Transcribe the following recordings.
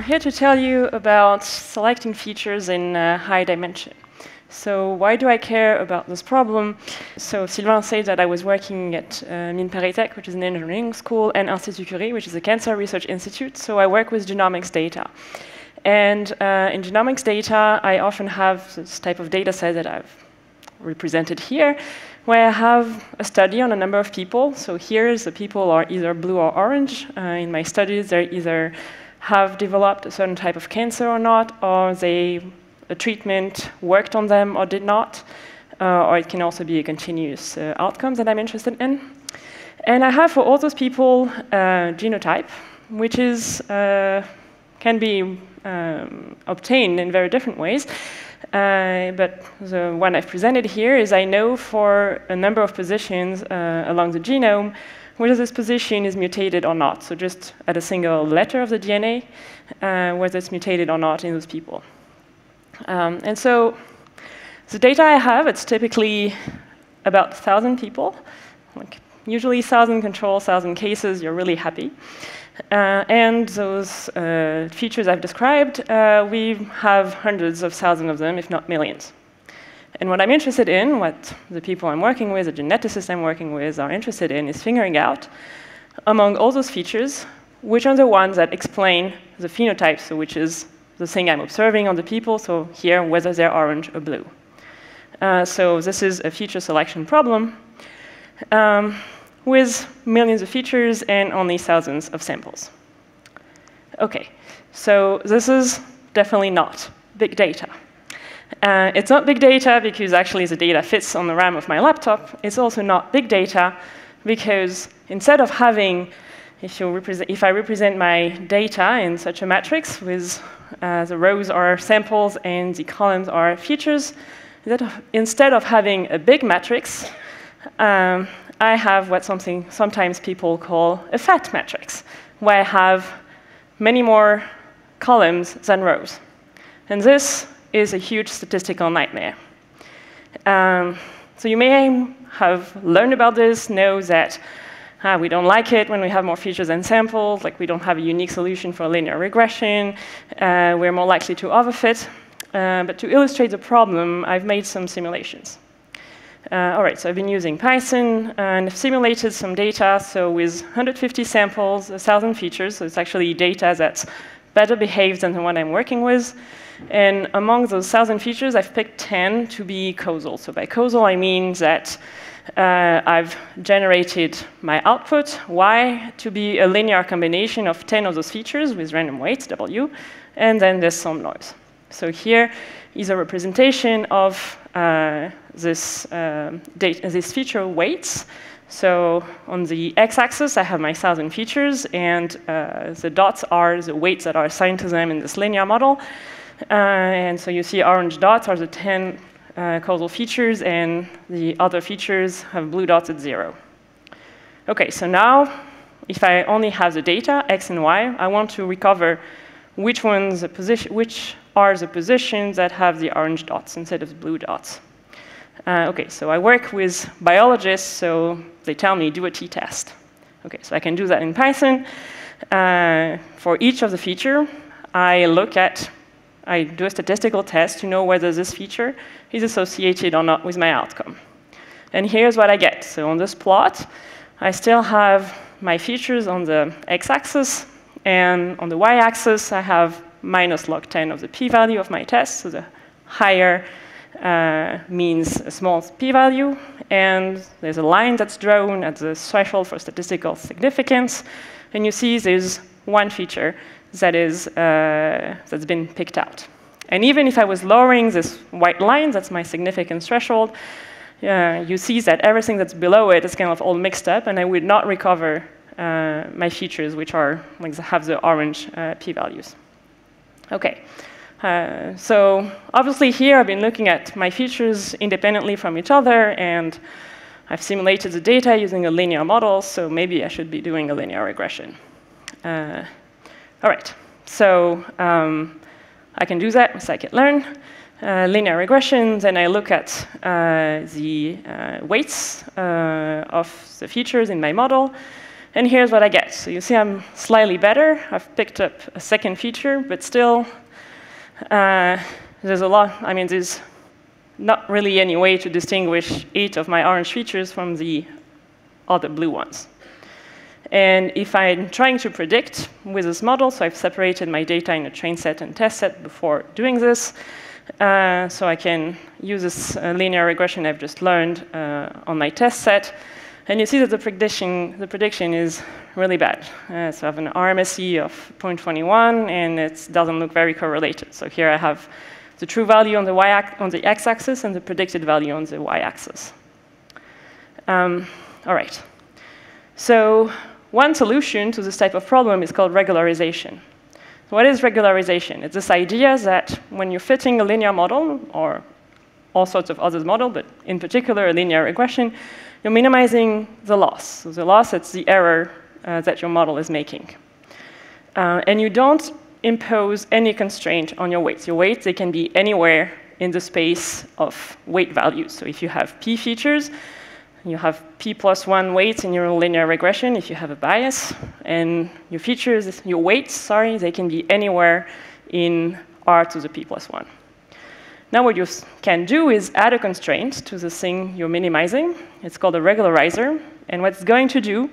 I'm here to tell you about selecting features in uh, high dimension. So why do I care about this problem? So Sylvain said that I was working at uh, Mines Paris which is an engineering school, and Institut Curie, which is a cancer research institute. So I work with genomics data. And uh, in genomics data, I often have this type of data set that I've represented here, where I have a study on a number of people. So here, the people are either blue or orange. Uh, in my studies, they're either have developed a certain type of cancer or not, or they a treatment worked on them or did not, uh, or it can also be a continuous uh, outcome that I'm interested in. And I have for all those people uh, genotype, which is uh, can be um, obtained in very different ways. Uh, but the one I've presented here is I know for a number of positions uh, along the genome whether this position is mutated or not. So just at a single letter of the DNA, uh, whether it's mutated or not in those people. Um, and so the data I have, it's typically about 1,000 people. Like usually 1,000 control, 1,000 cases, you're really happy. Uh, and those uh, features I've described, uh, we have hundreds of thousands of them, if not millions. And what I'm interested in, what the people I'm working with, the geneticists I'm working with are interested in, is figuring out, among all those features, which are the ones that explain the phenotype, so which is the thing I'm observing on the people, so here, whether they're orange or blue. Uh, so this is a feature selection problem. Um, with millions of features and only thousands of samples. Okay, so this is definitely not big data. Uh, it's not big data because actually the data fits on the RAM of my laptop. It's also not big data because instead of having, if, if I represent my data in such a matrix with uh, the rows are samples and the columns are features, that instead of having a big matrix, um, I have what something sometimes people call a fat matrix, where I have many more columns than rows. And this is a huge statistical nightmare. Um, so you may have learned about this, know that uh, we don't like it when we have more features than samples, like we don't have a unique solution for linear regression, uh, we're more likely to overfit. Uh, but to illustrate the problem, I've made some simulations. Uh, all right, so I've been using Python and I've simulated some data. So with 150 samples, 1,000 features, so it's actually data that's better behaved than the one I'm working with. And among those 1,000 features, I've picked 10 to be causal. So by causal, I mean that uh, I've generated my output, y, to be a linear combination of 10 of those features with random weights, w, and then there's some noise. So here is a representation of uh, this, uh, this feature weights. So on the x-axis, I have my 1,000 features, and uh, the dots are the weights that are assigned to them in this linear model. Uh, and so you see orange dots are the 10 uh, causal features, and the other features have blue dots at zero. OK, so now, if I only have the data, x and y, I want to recover which ones which are the positions that have the orange dots instead of the blue dots. Uh, okay, so I work with biologists, so they tell me do a t-test. Okay, so I can do that in Python. Uh, for each of the feature, I look at, I do a statistical test to know whether this feature is associated or not with my outcome. And here's what I get. So on this plot, I still have my features on the x-axis, and on the y-axis, I have minus log 10 of the p-value of my test, so the higher uh, means a small p-value, and there's a line that's drawn at the threshold for statistical significance, and you see there's one feature that is, uh, that's been picked out. And even if I was lowering this white line, that's my significance threshold, uh, you see that everything that's below it is kind of all mixed up, and I would not recover uh, my features, which are like have the orange uh, p-values. Okay. Uh, so obviously here I've been looking at my features independently from each other, and I've simulated the data using a linear model, so maybe I should be doing a linear regression. Uh, all right, so um, I can do that with scikit-learn. Uh, linear regressions, and I look at uh, the uh, weights uh, of the features in my model. And here's what I get. So you see I'm slightly better. I've picked up a second feature, but still, uh, there's a lot. I mean, there's not really any way to distinguish eight of my orange features from the other blue ones. And if I'm trying to predict with this model, so I've separated my data in a train set and test set before doing this, uh, so I can use this uh, linear regression I've just learned uh, on my test set. And you see that the prediction, the prediction is really bad. Uh, so I have an RMSE of 0.21, and it doesn't look very correlated. So here I have the true value on the, y on the x-axis and the predicted value on the y-axis. Um, all right. So one solution to this type of problem is called regularization. What is regularization? It's this idea that when you're fitting a linear model, or all sorts of other models, but in particular a linear regression, you're minimizing the loss. So the loss, it's the error uh, that your model is making. Uh, and you don't impose any constraint on your weights. Your weights, they can be anywhere in the space of weight values. So if you have p features, you have p plus one weights in your linear regression if you have a bias, and your features, your weights, sorry, they can be anywhere in r to the p plus one. Now what you can do is add a constraint to the thing you're minimizing. It's called a regularizer, and what it's going to do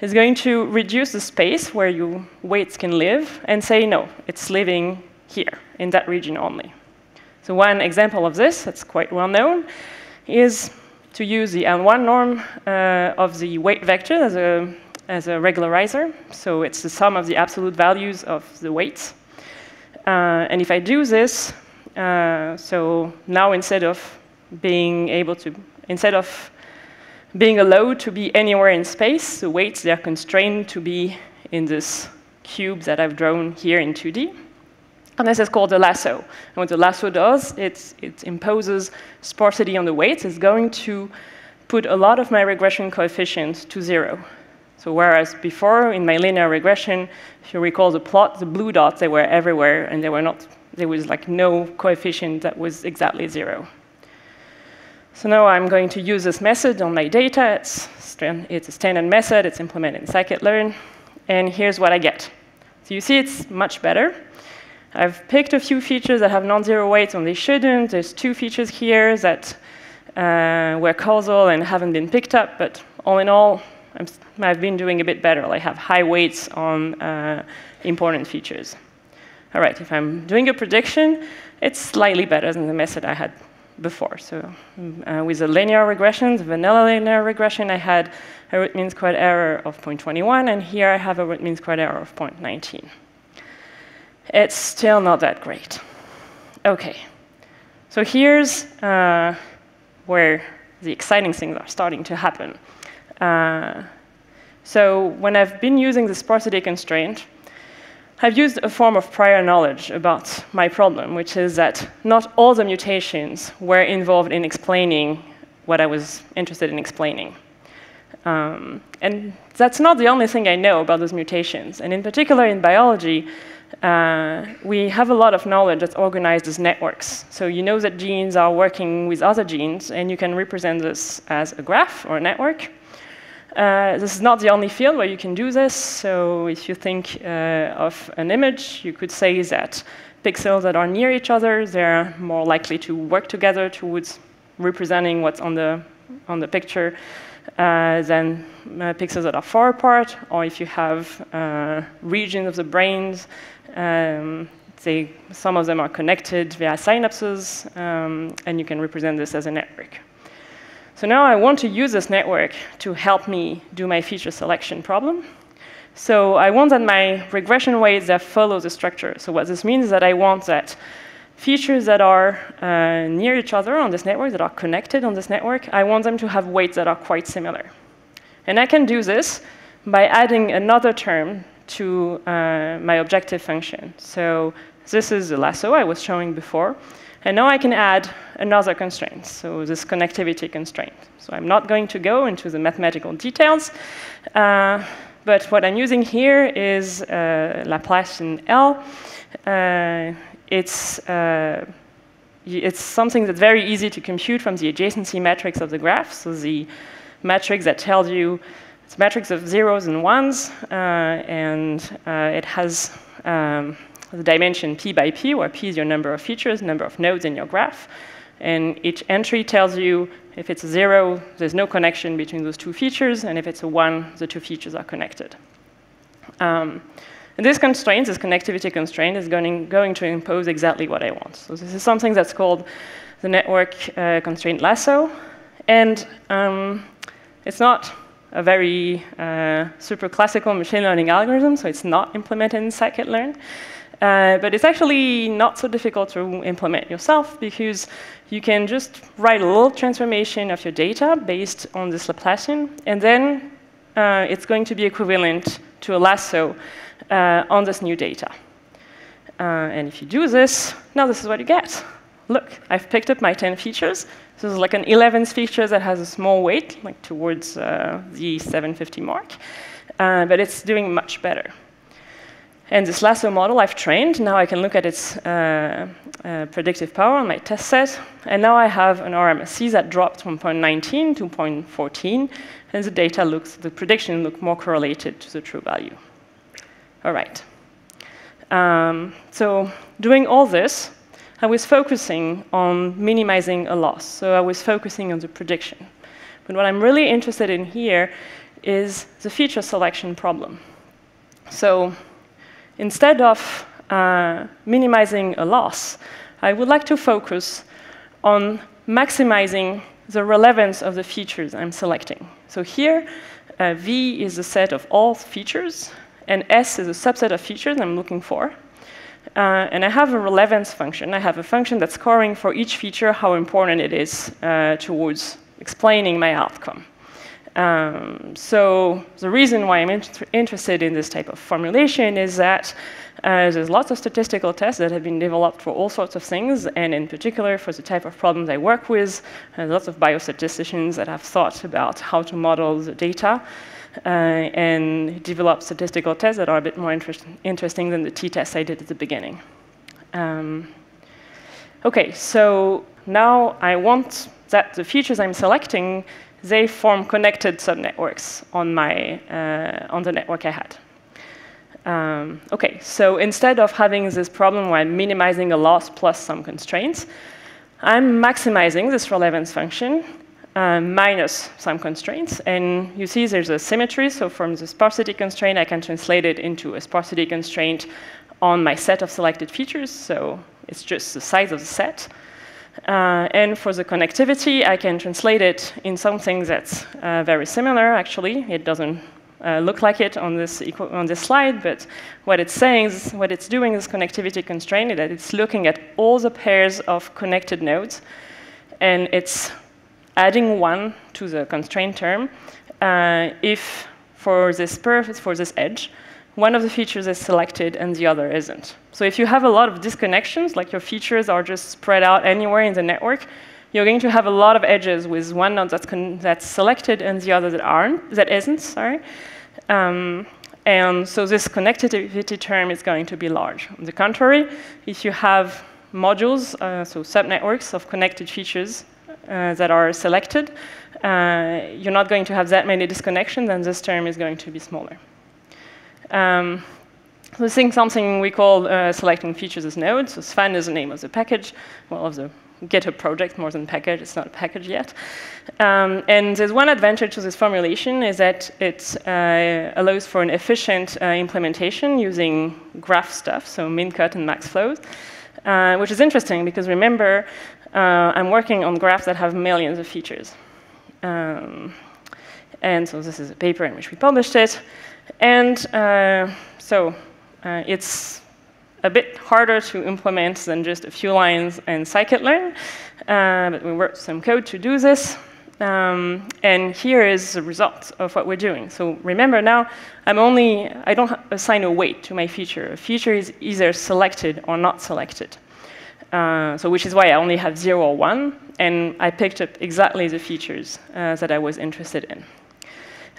is going to reduce the space where your weights can live and say, no, it's living here, in that region only. So one example of this, that's quite well known, is to use the L1 norm uh, of the weight vector as a, as a regularizer. So it's the sum of the absolute values of the weights. Uh, and if I do this, uh, so now instead of being able to, instead of being allowed to be anywhere in space, the weights, they are constrained to be in this cube that I've drawn here in 2D. And this is called a lasso. And what the lasso does, it imposes sparsity on the weights. It's going to put a lot of my regression coefficients to zero. So whereas before, in my linear regression, if you recall the plot, the blue dots, they were everywhere, and they were not, there was like no coefficient that was exactly zero. So now I'm going to use this method on my data. It's, it's a standard method. It's implemented in scikit-learn. And here's what I get. So you see it's much better. I've picked a few features that have non-zero weights and they shouldn't. There's two features here that uh, were causal and haven't been picked up, but all in all, i have been doing a bit better. I have high weights on uh, important features. All right, if I'm doing a prediction, it's slightly better than the method I had before. So uh, with the linear regression, the vanilla linear regression, I had a root mean squared error of 0.21, and here I have a root mean squared error of 0.19 it's still not that great. Okay, so here's uh, where the exciting things are starting to happen. Uh, so when I've been using the sparsity constraint, I've used a form of prior knowledge about my problem, which is that not all the mutations were involved in explaining what I was interested in explaining. Um, and that's not the only thing I know about those mutations. And in particular, in biology, uh, we have a lot of knowledge that's organized as networks. So you know that genes are working with other genes, and you can represent this as a graph or a network. Uh, this is not the only field where you can do this. So if you think uh, of an image, you could say that pixels that are near each other, they're more likely to work together towards representing what's on the, on the picture uh, than uh, pixels that are far apart, or if you have uh, regions of the brains um, they, some of them are connected via synapses, um, and you can represent this as a network. So now I want to use this network to help me do my feature selection problem. So I want that my regression weights that follow the structure. So what this means is that I want that features that are uh, near each other on this network, that are connected on this network, I want them to have weights that are quite similar. And I can do this by adding another term to uh, my objective function. So this is the lasso I was showing before. And now I can add another constraint, so this connectivity constraint. So I'm not going to go into the mathematical details, uh, but what I'm using here is uh, Laplacian L. Uh, it's, uh, it's something that's very easy to compute from the adjacency matrix of the graph, so the matrix that tells you it's a matrix of zeros and ones, uh, and uh, it has um, the dimension p by p, where p is your number of features, number of nodes in your graph. And each entry tells you if it's a zero, there's no connection between those two features, and if it's a one, the two features are connected. Um, and this constraint, this connectivity constraint, is going, going, to impose exactly what I want. So this is something that's called the network uh, constraint lasso. And um, it's not a very uh, super classical machine learning algorithm, so it's not implemented in scikit-learn. Uh, but it's actually not so difficult to implement yourself because you can just write a little transformation of your data based on this Laplacian, and then uh, it's going to be equivalent to a lasso uh, on this new data. Uh, and if you do this, now this is what you get. Look, I've picked up my 10 features. This is like an 11th feature that has a small weight, like towards uh, the 750 mark, but it's doing much better. And this lasso model I've trained, now I can look at its uh, uh, predictive power on my test set. And now I have an RMSE that dropped from 0.19 to 0.14, and the data looks, the prediction look more correlated to the true value. All right. Um, so doing all this, I was focusing on minimizing a loss. So I was focusing on the prediction. But what I'm really interested in here is the feature selection problem. So Instead of uh, minimizing a loss, I would like to focus on maximizing the relevance of the features I'm selecting. So here, uh, V is a set of all features, and S is a subset of features I'm looking for. Uh, and I have a relevance function. I have a function that's scoring for each feature how important it is uh, towards explaining my outcome. Um, so the reason why I'm interested in this type of formulation is that uh, there's lots of statistical tests that have been developed for all sorts of things, and in particular for the type of problems I work with, uh, lots of biostatisticians that have thought about how to model the data uh, and develop statistical tests that are a bit more interest interesting than the t-tests I did at the beginning. Um, okay, so now I want that the features I'm selecting they form connected subnetworks on, my, uh, on the network I had. Um, okay, so instead of having this problem where I'm minimizing a loss plus some constraints, I'm maximizing this relevance function uh, minus some constraints. And you see there's a symmetry. So from the sparsity constraint, I can translate it into a sparsity constraint on my set of selected features. So it's just the size of the set. Uh, and for the connectivity, I can translate it in something that's uh, very similar, actually. It doesn't uh, look like it on this, on this slide, but what it's saying, is, what it's doing is connectivity constraint, that it's looking at all the pairs of connected nodes, and it's adding one to the constraint term uh, if for this, for this edge, one of the features is selected and the other isn't. So if you have a lot of disconnections, like your features are just spread out anywhere in the network, you're going to have a lot of edges with one node that's, that's selected and the other that aren't, that isn't, sorry. Um, and so this connectivity term is going to be large. On the contrary, if you have modules, uh, so subnetworks of connected features uh, that are selected, uh, you're not going to have that many disconnections, and this term is going to be smaller. Um, so this is something we call uh, selecting features as nodes. So Sven is the name of the package, well, of the GitHub project more than package. It's not a package yet. Um, and there's one advantage to this formulation is that it uh, allows for an efficient uh, implementation using graph stuff, so min-cut and max flows, uh, which is interesting because remember, uh, I'm working on graphs that have millions of features. Um, and so this is a paper in which we published it. And uh, so uh, it's a bit harder to implement than just a few lines in scikit-learn, uh, but we wrote some code to do this. Um, and here is the result of what we're doing. So remember now, I'm only, I don't assign a weight to my feature. A feature is either selected or not selected. Uh, so which is why I only have zero or one, and I picked up exactly the features uh, that I was interested in.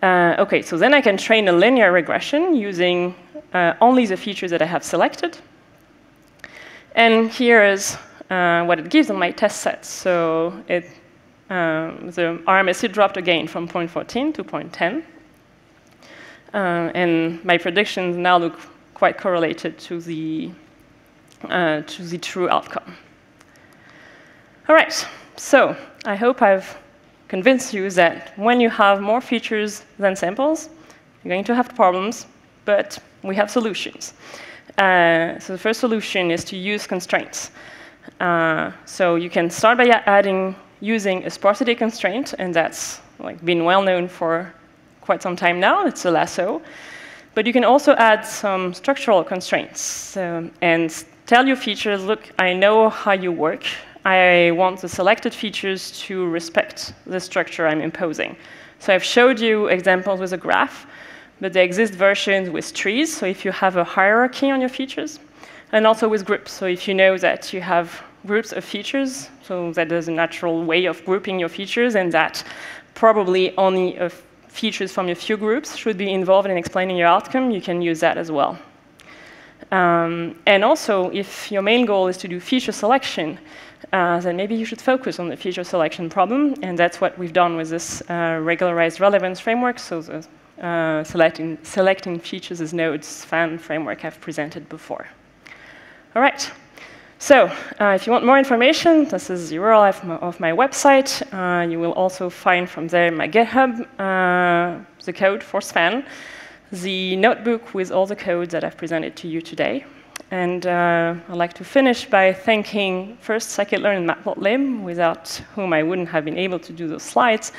Uh, okay, so then I can train a linear regression using uh, only the features that I have selected. And here is uh, what it gives on my test set. So it, um, the RMSE dropped again from 0.14 to 0.10. Uh, and my predictions now look quite correlated to the, uh, to the true outcome. All right, so I hope I've convinced you that when you have more features than samples, you're going to have problems, but we have solutions. Uh, so the first solution is to use constraints. Uh, so you can start by adding using a sparsity constraint, and that's like been well known for quite some time now. It's a lasso. But you can also add some structural constraints um, and tell your features, look, I know how you work. I want the selected features to respect the structure I'm imposing. So I've showed you examples with a graph, but they exist versions with trees. So if you have a hierarchy on your features, and also with groups. So if you know that you have groups of features, so that there's a natural way of grouping your features, and that probably only features from your few groups should be involved in explaining your outcome, you can use that as well. Um, and also, if your main goal is to do feature selection, uh, then maybe you should focus on the feature selection problem, and that's what we've done with this uh, regularized relevance framework, so the uh, selecting, selecting features as nodes fan framework I've presented before. All right. So uh, if you want more information, this is the URL of my, of my website. Uh, you will also find from there my GitHub, uh, the code for Sven, the notebook with all the code that I've presented to you today. And uh, I'd like to finish by thanking first scikit-learn and Matplotlib, without whom I wouldn't have been able to do those slides,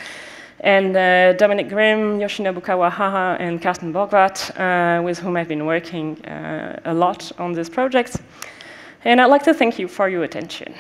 and uh, Dominik Grimm, Yoshinobu Kawahara, and Karsten Borgwardt, uh, with whom I've been working uh, a lot on this project. And I'd like to thank you for your attention.